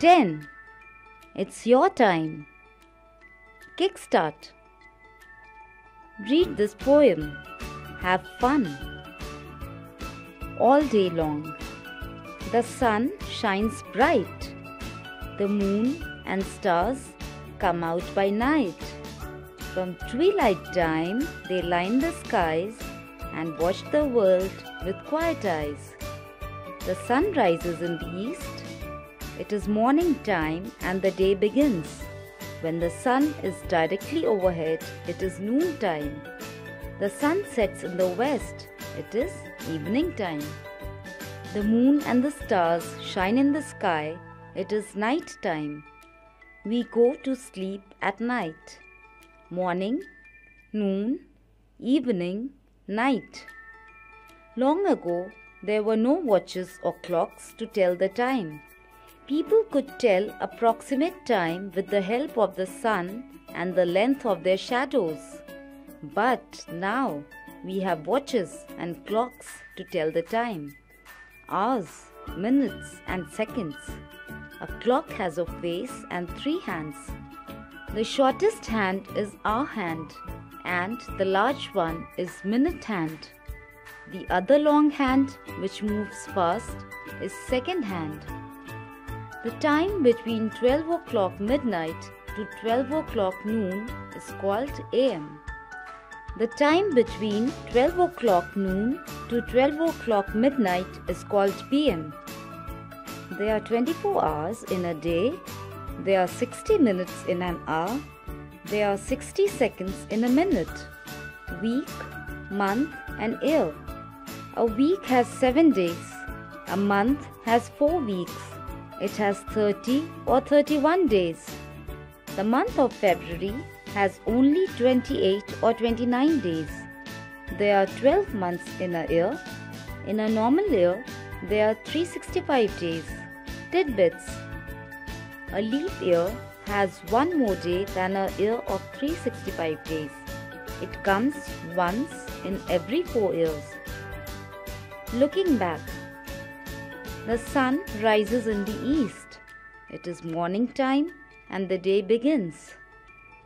10. It's your time. Kickstart. Read this poem. Have fun. All day long, the sun shines bright. The moon and stars come out by night. From twilight time, they line the skies and watch the world with quiet eyes. The sun rises in the east. It is morning time and the day begins. When the sun is directly overhead, it is noon time. The sun sets in the west. It is evening time. The moon and the stars shine in the sky. It is night time. We go to sleep at night. Morning, noon, evening, night. Long ago, there were no watches or clocks to tell the time. People could tell approximate time with the help of the sun and the length of their shadows. But now we have watches and clocks to tell the time hours, minutes, and seconds. A clock has a face and three hands. The shortest hand is hour hand, and the large one is minute hand. The other long hand, which moves fast, is second hand. The time between 12 o'clock midnight to 12 o'clock noon is called AM. The time between 12 o'clock noon to 12 o'clock midnight is called PM. There are 24 hours in a day. There are 60 minutes in an hour. There are 60 seconds in a minute. Week, month, and year. A week has 7 days. A month has 4 weeks. It has 30 or 31 days. The month of February has only 28 or 29 days. There are 12 months in a year. In a normal year, there are 365 days. Tidbits A leap year has one more day than a year of 365 days. It comes once in every four years. Looking back, the sun rises in the east. It is morning time and the day begins.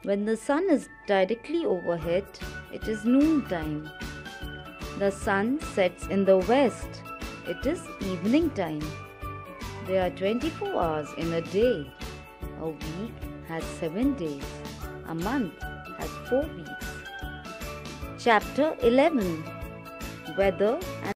When the sun is directly overhead, it is noon time. The sun sets in the west. It is evening time. There are 24 hours in a day. A week has 7 days. A month has 4 weeks. Chapter 11 Weather and